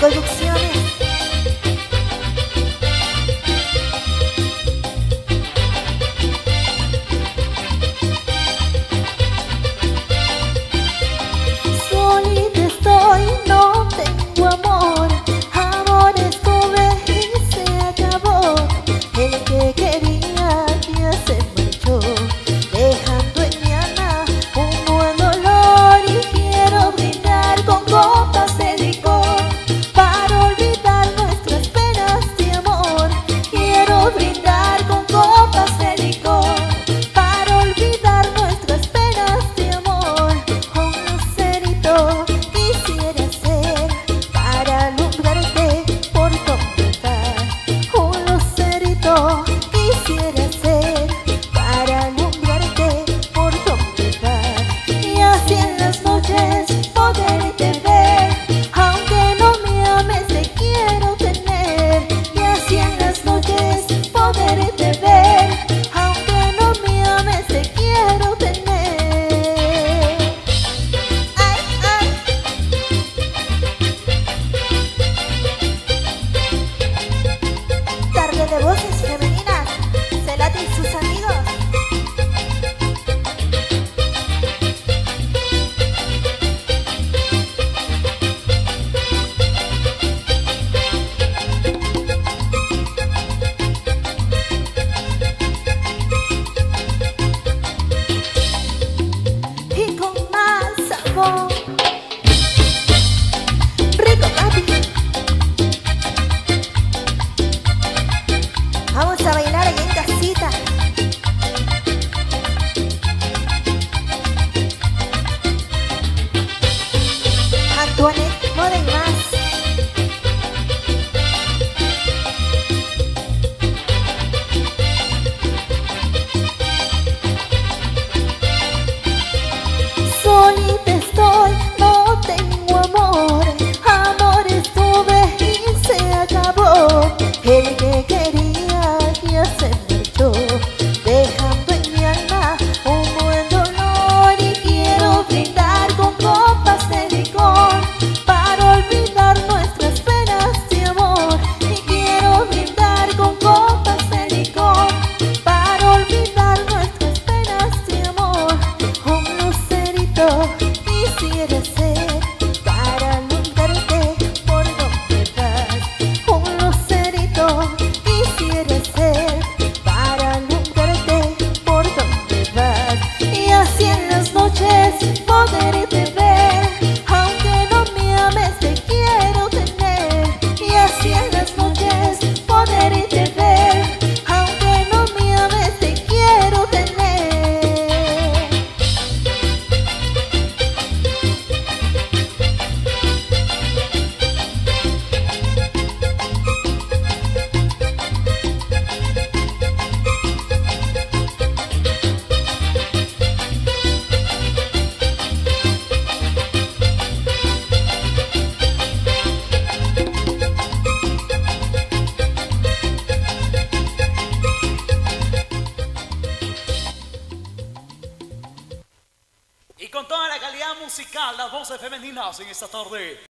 Código con toda la calidad musical, las voces femeninas en esta tarde.